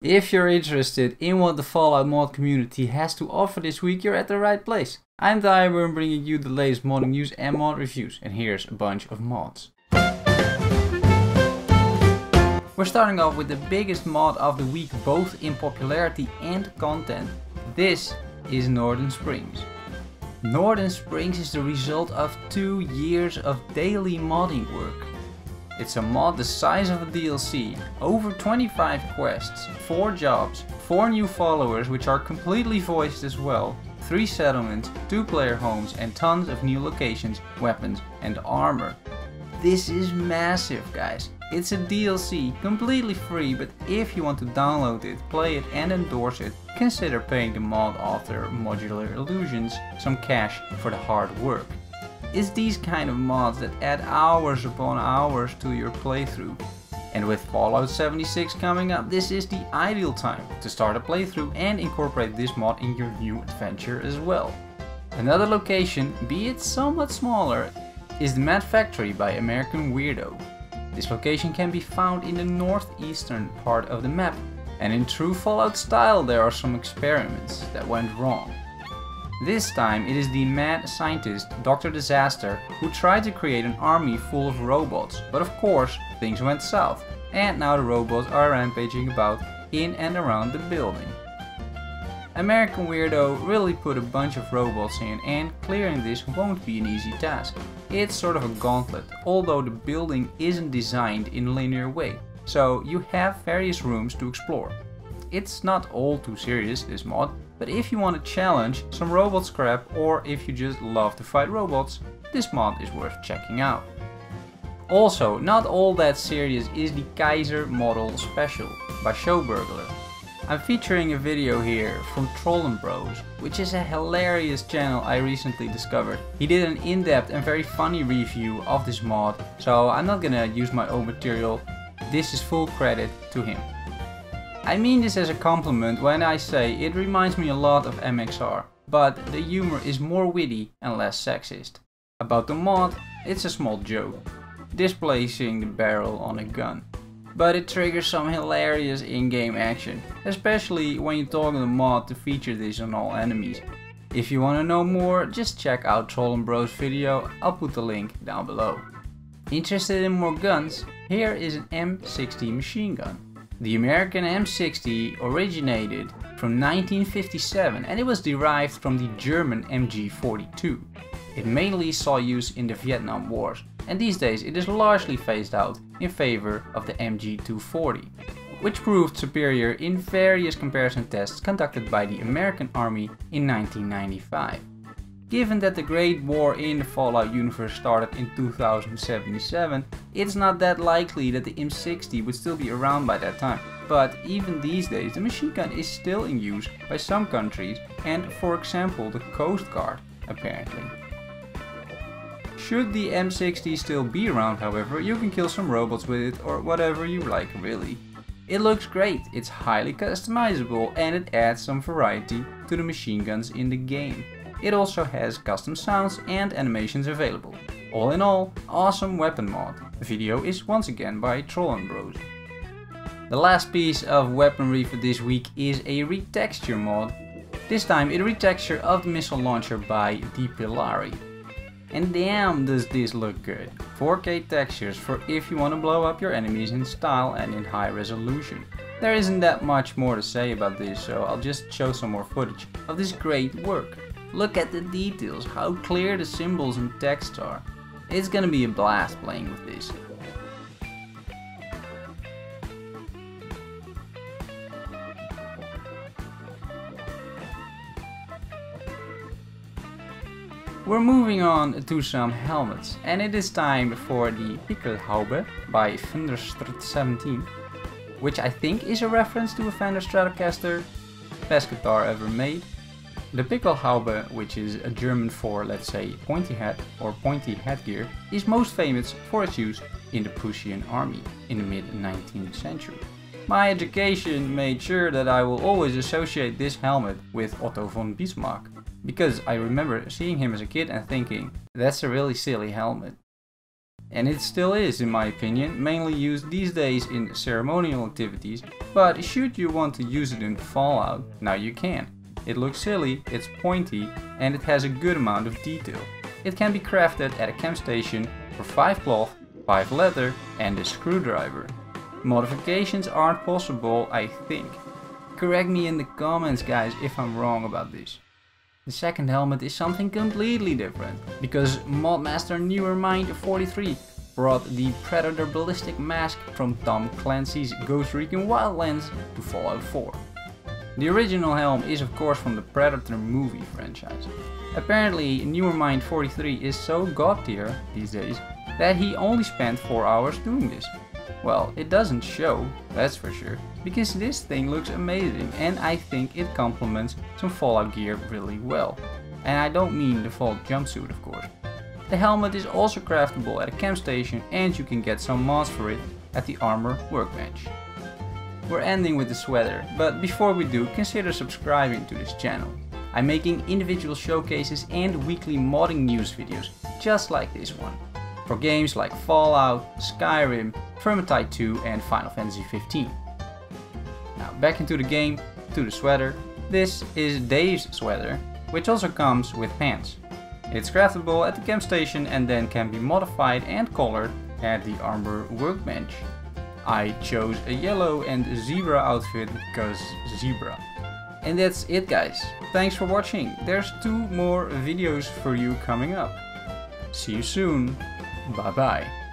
If you're interested in what the Fallout mod community has to offer this week, you're at the right place. I'm Thyworm bringing you the latest modding news and mod reviews, and here's a bunch of mods. We're starting off with the biggest mod of the week both in popularity and content. This is Northern Springs. Northern Springs is the result of two years of daily modding work. It's a mod the size of a DLC, over 25 quests, 4 jobs, 4 new followers which are completely voiced as well, 3 settlements, 2 player homes and tons of new locations, weapons and armor. This is massive guys. It's a DLC, completely free, but if you want to download it, play it and endorse it, consider paying the mod author Modular Illusions some cash for the hard work. It's these kind of mods that add hours upon hours to your playthrough. And with Fallout 76 coming up, this is the ideal time to start a playthrough and incorporate this mod in your new adventure as well. Another location, be it somewhat smaller, is the Mad Factory by American Weirdo. This location can be found in the northeastern part of the map, and in true Fallout style there are some experiments that went wrong. This time it is the mad scientist Dr. Disaster who tried to create an army full of robots, but of course things went south and now the robots are rampaging about in and around the building. American Weirdo really put a bunch of robots in and clearing this won't be an easy task. It's sort of a gauntlet, although the building isn't designed in a linear way, so you have various rooms to explore. It's not all too serious this mod, but if you want a challenge, some robot scrap or if you just love to fight robots, this mod is worth checking out. Also, not all that serious is the Keyser Model Special by Shoeburglar. I'm featuring a video here from TrollenBros, which is a hilarious channel I recently discovered. He did an in-depth and very funny review of this mod, so I'm not gonna use my own material. This is full credit to him. I mean this as a compliment when I say it reminds me a lot of MXR, but the humor is more witty and less sexist. About the mod, it's a small joke, displacing the barrel on a gun. But it triggers some hilarious in-game action, especially when you toggle the mod to feature this on all enemies. If you wanna know more, just check out TrollenBros video, I'll put the link down below. Interested in more guns? Here is an M60 machine gun. The American M60 originated from 1957 and it was derived from the German MG42. It mainly saw use in the Vietnam Wars and these days it is largely phased out in favor of the MG240, which proved superior in various comparison tests conducted by the American Army in 1995. Given that the Great War in the Fallout universe started in 2077, it's not that likely that the M60 would still be around by that time. But even these days the machine gun is still in use by some countries and for example the Coast Guard apparently. Should the M60 still be around however, you can kill some robots with it or whatever you like really. It looks great, it's highly customizable and it adds some variety to the machine guns in the game. It also has custom sounds and animations available. All in all, awesome weapon mod. The video is once again by TrollenBros. The last piece of weaponry for this week is a retexture mod. This time a retexture of the missile launcher by dpillari. And damn does this look good. 4K textures for if you want to blow up your enemies in style and in high resolution. There isn't that much more to say about this so I'll just show some more footage of this great work. Look at the details, how clear the symbols and text are. It's gonna be a blast playing with this. We're moving on to some helmets, and it is time for the Pickelhaube by Thunderstrutt 17, which I think is a reference to a Fender Stratocaster, best guitar ever made. The Pickelhaube, which is a German for, let's say, pointy hat or pointy headgear, is most famous for its use in the Prussian army in the mid 19th century. My education made sure that I will always associate this helmet with Otto von Bismarck, because I remember seeing him as a kid and thinking, that's a really silly helmet. And it still is in my opinion, mainly used these days in ceremonial activities, but should you want to use it in Fallout, now you can. It looks silly, it's pointy, and it has a good amount of detail. It can be crafted at a camp station for 5 cloth, 5 leather and a screwdriver. Modifications aren't possible, I think. Correct me in the comments guys if I'm wrong about this. The second helmet is something completely different, because Modmaster Newermind 43 brought the Predator Ballistic Mask from Tom Clancy's Ghost Recon Wildlands to Fallout 4. The original helm is of course from the Predator movie franchise. Apparently Newermind 43 is so god tier these days that he only spent 4 hours doing this. Well, it doesn't show, that's for sure, because this thing looks amazing and I think it complements some Fallout gear really well. And I don't mean the Vault jumpsuit of course. The helmet is also craftable at a camp station and you can get some mods for it at the armor workbench. We're ending with the sweater, but before we do, consider subscribing to this channel. I'm making individual showcases and weekly modding news videos, just like this one for games like Fallout, Skyrim, Vermintide 2 and Final Fantasy 15. Now back into the game, to the sweater. This is Dave's sweater, which also comes with pants. It's craftable at the camp station and then can be modified and colored at the armor workbench. I chose a yellow and zebra outfit because zebra. And that's it guys. Thanks for watching. There's two more videos for you coming up. See you soon. Bye bye.